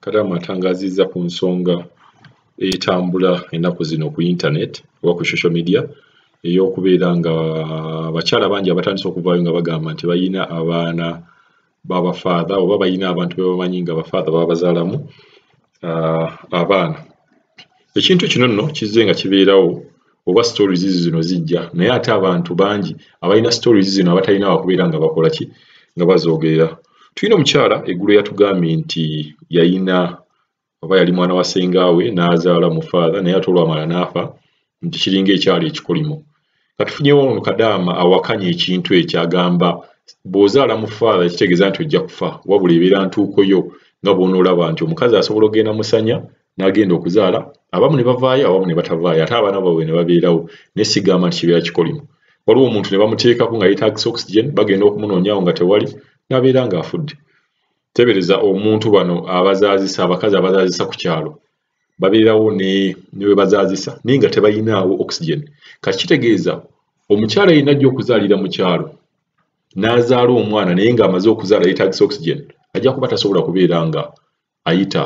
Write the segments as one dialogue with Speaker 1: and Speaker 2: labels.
Speaker 1: kadamu atangaziza ku nsonga etambula ennaku zino ku internet oba ku social media ey'okubeera nga abakyala bangi abatandise okuvaayo nga bagamba nti bayina abaana babafaatha oba bayina abantu bebamanyi nga bafaatha babazaalamu uh, abaana. Ekintu kino nno kizze nga kibeerawo oba stories zino zijja naye ate abantu bangi abalina stories zino abatalina wakubeera nga bakola ki? Nga bazoogerera tulina omukyala eggulu yatugambye nti yayina oba yali mwana wa sengaawe n'azaala mu faatha naye ate olwamala n'afa nti kiringa ekyali ekikolimo. Katufunyewo ono kadaama awakanya ekintu ekyo agamba bw'ozaala mu faatha kitegeeza nti ojja kufa wabula ebeera ntuuko yo nga bw'onoolaba nti omukazi asobola okgenda musanya n'agenda okuzaala abamu ne bavaayo abamu ne batavaayo ate abaana baabwe ne babeerawo naye sigamba nti kibeera kikolimo. Waliwo omuntu ne bamuteekako nga yeetagisa oxygen bagenda okumunoonyawo nga tewali n'abeera ng'afudde tebereza omuntu bano abazaazisa abakazi abazaazisa ku kyalo. Babeerawo ne we bazaazisa naye nga tebayinaawo oxygen. Kati kitegeeza omukyala yenna ajja okuzaalira mu kyalo n'azaala omwana naye ng'amaze okuzaala yeetagisa oxygen ajja kuba tasobola kubeera nga ayita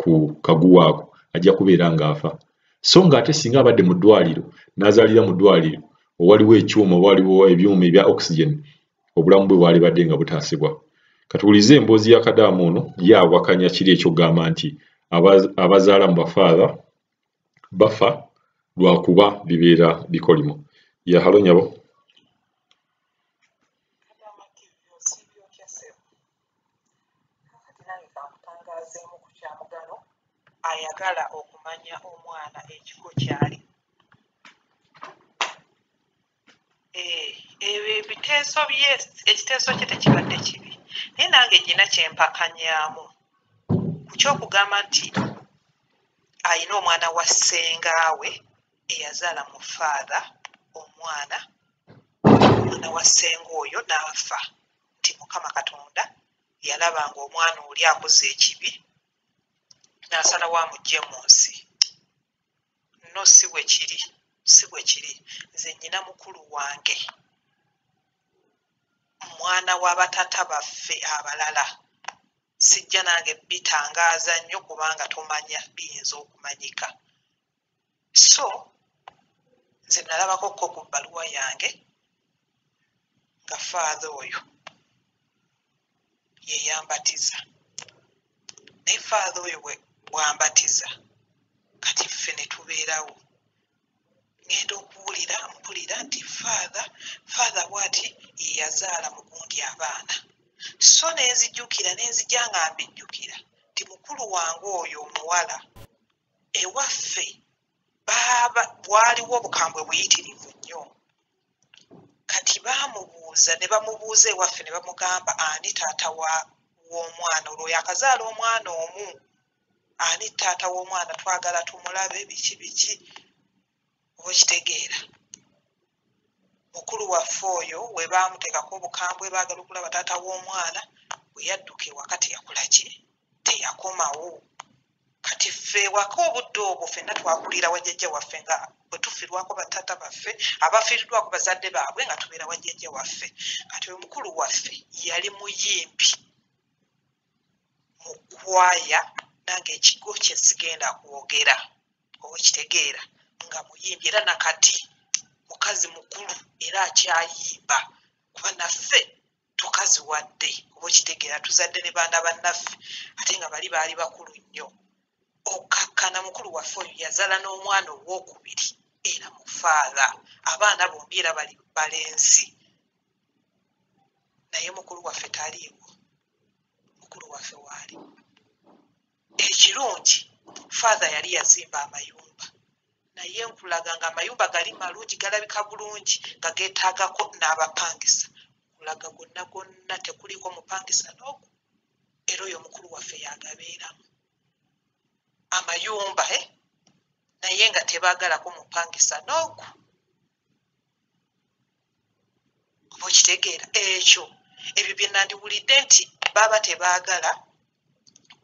Speaker 1: ku kaguwaako ajja kubeera ng'afa so ng'ate singa abadde mu ddwaliro n'azaalira mu ddwaliro owaliwo ekyuma waliwo ebyuma ebya oxygen obulamu bwe bwali badde nga butaasibwa. Katuwulize emboozi ya kadaamu ono ye awakanya kiri ekyokugamba nti abazaala mu bafaatha bafa lwakuba bibeera bikolimo. Yahalo nyabo.
Speaker 2: Ayagala okumanya omwana ekiko kyali eh, ebyo ebiteeso bye ekiteeso kye tekibadde kibi. Naye nange gina kyempakanyamu ku kyokugamba nti ayina omwana wa ssengaawe eyazaala mu faatha omwana omwana wa ssenga oyo n'afa. Nti mukama katonda yalaba nga omwana oli akoze ekibi n'asalawo amugje mu nsi. No si bwe kiri si bwe kiri. Nze nnyina mukulu wange mwana wa batata baffe abalala. Sijja nange bitangaaza nnyo kubanga tomanya biyinza okumanyika. So nze nalabako kko ku bbaluwa yange nga faatha oyo yeyambatiza naye faatha oyo bwambatiza kati ffe ne tubeerawo ŋŋenda okuwulira mpulira nti faatha faatha bw'ati yeyazaala mugundi abaana. So nenzijjukira nenzijja nga mbijjukira nti mukulu wange oyo omuwala ewaffe baaba bwaliwo obukambwe buyitirivu nnyo. Kati baamubuuza ne bamubuuza ewaffe ne bamugamba ani taata w'omwana olwo yakazaala omwana omu? Ani taata w'omwana? Twagala tumulabe biki biki okitegeera mukulu waffe oyo we baamuteekako obukambwe baagala okulaba taata w'omwana bwe yadduka ewaka teyakola ki? Teyakomawo. Kati ffe ewaka obudde obwo ffenna twakulira wajjajja waffe nga bwe tufirwako bataata baffe abafiiriddwako bazadde baabwe nga tubeera wajjajja waffe. Kati oyo mukulu waffe yali muyimbi mu kwaya nange ekigo kye sigenda kwogera oba ekitegeera nga muyimbi era nakati mukazi mukulu era akyayimba. Kuba naffe tukazi wadde oba okitegeera tuzadde ne baana bannaffe ate nga bali baali bakulu nnyo. Okakkana mukulu waffe oyo yazaala n'omwana owokubiri era mufaala abaana bombi era bali balenzi. Naye mukulu waffe taliiwo mukulu waffe waali. Ekirungi faatha yali yazimba amayumba naye nkulaga nga amayumba gali malungi galabika bulungi nga geetaagako n'abapangisa. Nkulaga gonna gonna tekuliko mupangisa n'ogu era oyo mukulu waffe yagabeeramu amayumba e naye nga tebaagalako mupangisa n'ogu. Oba okitegeera? Ekyo. Ebyo bye nandiwulidde nti baba tebaagala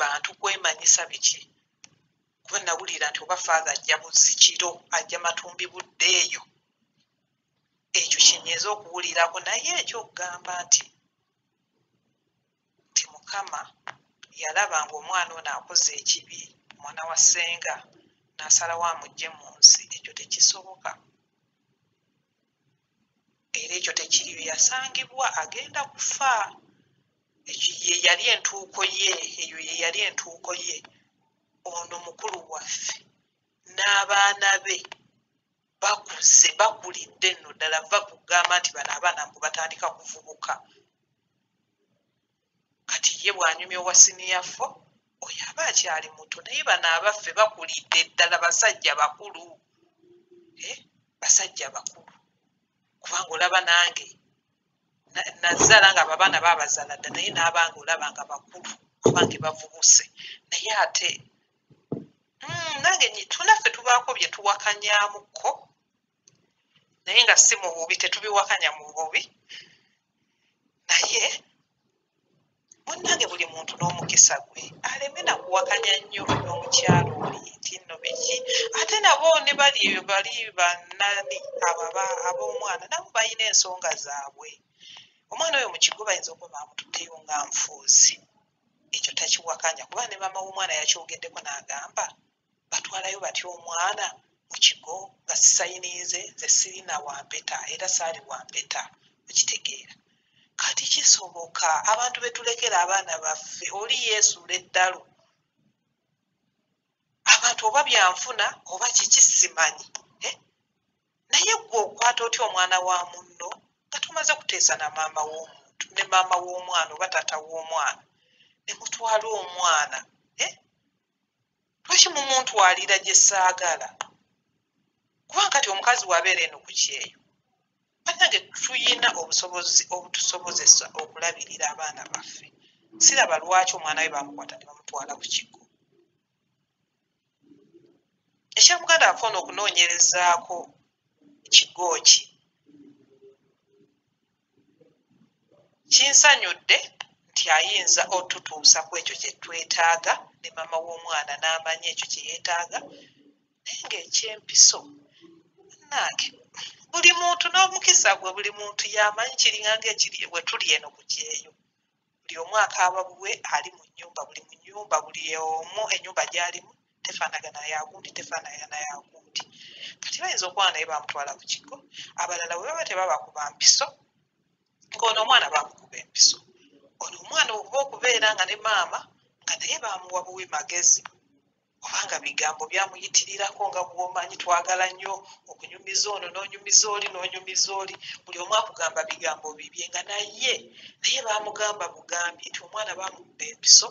Speaker 2: bantu kwemanyisa biki kuba nawulira nti oba faatha ajja buzikiro ajja matumbi budde eyo. Ekyo kyenyiza okuwulirako naye ekyokugamba nti nti mukama yalaba ngaomwana ono akoze ekibi omwana wa ssenga n'asalawo amugye mu nsi. Ekyo tekisoboka. Era ekyo tekiriyo yasangibwa agenda kufa. Ekyo ye yali entuuko ye eyo ye yali entuuko ye ono mukulu waffe. N'abaana be bakuze bakulidde nno ddala va kugamba nti bano abaana mbu batandika kuvubuka. Kati ye bw'anyumya owa siniyafo oyo aba akyali muto naye bano abaffe bakulidde ddala basajja bakulu Eh, basajja bakulu. Kubanga olaba nange na- nazaala nga abo abaana baabazaala dda naye n'abanga olaba nga bakulu abange bavubuse. Naye ate nange nyi- tunaffe tubaako bye tuwakanyamukko naye nga si mu bubi tetubiwakanya mu bubi. Naye munnange buli muntu n'omukisa gwe aleme nakuwakanya nnyo n'omukyalo oli nti nno biki ate nabo ne bali eyo bali bannani abo aba- ab'omwana nabo balina ensonga zaabwe. Omwana oyo mu kigo bayinza okuba bamututteyo nga nfuuzi. Ekyo takiwakanya kuba ne maama w'omwana yakyogeddeko n'agamba batwalayo batya omwana mu kigo nga sisayiniize nze sirina wampeta era saali wampeta okitegeera kati kisoboka abantu betulekera abaana baffe oli yeesuula eddalo abantu oba byanfuna oba kiki simanyi eh? naye gwe okwata otya omwana wa munno nga tumaze kuteesa na maama w'omuntu ne maama w'omwana oba taata w'omwana ne mutwala omwana eh? Lwaki mumuntwalira gye saagala? Kubanga kati omukazi wabeera eno ku kyeyo bannange tuyina obusobozi obutusobozesa okulabirira abaana baffe. Siraba lwaki omwana we bamukwata ne bamutwala ku kigo. Ekyamuganda afuna okunoonyerezaako kigo ki? Kinsanyudde nti ayinza otutuusa ku ekyo kye twetaaga ne maama w'omwana n'amanya ekyo kye yeetaaga naye ng'ekyempiso nange buli muntu n'omukisa gwe buli muntu yamanyi kiringanga ekiri bwe tuli eno ku kyeyo. Buli omu akaaba bwe ali mu nnyumba buli mu nnyumba buli omu ennyumba gy'alimu tefaanagana yagundi tefaanagana yagundi kati bayinza okuba naye bamutwala ku kigo abalala bwe baba tebabakuba mpiso ng'ono omwana bamukuba empiso ono omwana oba okubeera nga ne maama nga naye bamuwa buwi magezi. Obanga bigambo byamuyitirirako nga bwomanyi twagala nnyo okunyumiza ono n'onyumiza oli n'onyumiza oli. Buli omu akugamba bigambo bibye nga naye naye bamugamba bugambi nti omwana bamukuba empiso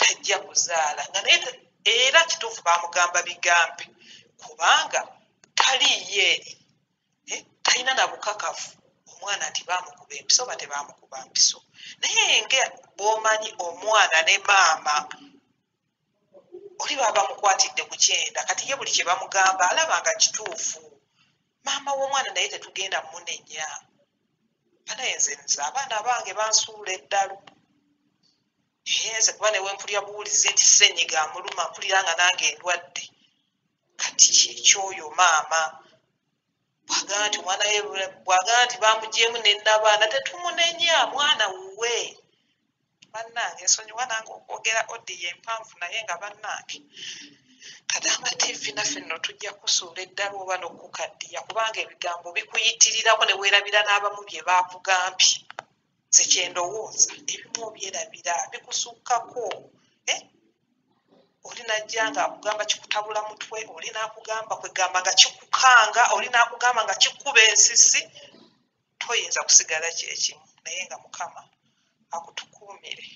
Speaker 2: tajja kuzaala. Nga naye era kituufu bamugamba bigambe kubanga taliiyo eri eh, talina na bukakafu omwana nti bamukuba empiso oba tebamukuba mpiso. Naye nga bw'omanyi omwana ne maama oli baba bamukwatidde ku kyenda kati ye buli kye bamugamba alaba nga kituufu. Maama w'omwana naye tetugenda munenya. Banaye nze nze abaana bange bansuula eddalo Ee, nze kuba newe mpulya buwulizi nti senyiga amuluma mpulira nga nange endwadde. Kati kyekyoyo maama bwagaa nti omwana we bwagaa nti bamugyemu nenabaana tetumunenya mwana wuwe. Bannange nsonyiwa nange okwogera odiyo empanvu naye nga bannange. Kadamba tv naffe nno tujja kusuula eddala oba n'okukaddiya kubanga ebigambo bikuyitirirako ne weerabira n'abamu bye baakugambye. Nze kyendowooza ebimu obyerabira bikusukkako eh? Oli najja nga akugamba kikutabula mutwe oli n'akugamba kwegamba nga kikukanga oli n'akugamba nga kikkuba ensisi toyinza kusigala kyekimu naye nga mukama akutukuumire